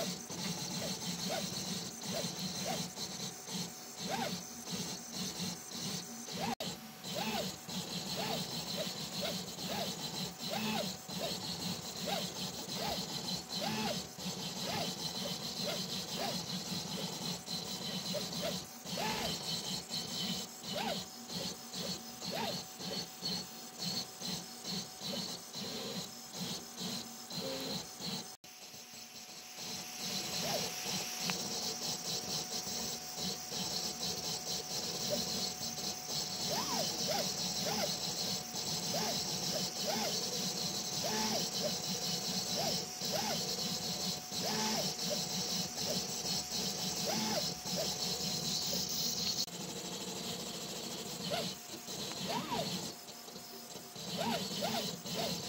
Yes! Yes!